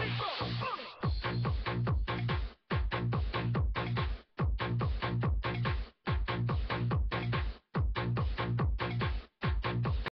boom, boom, boom.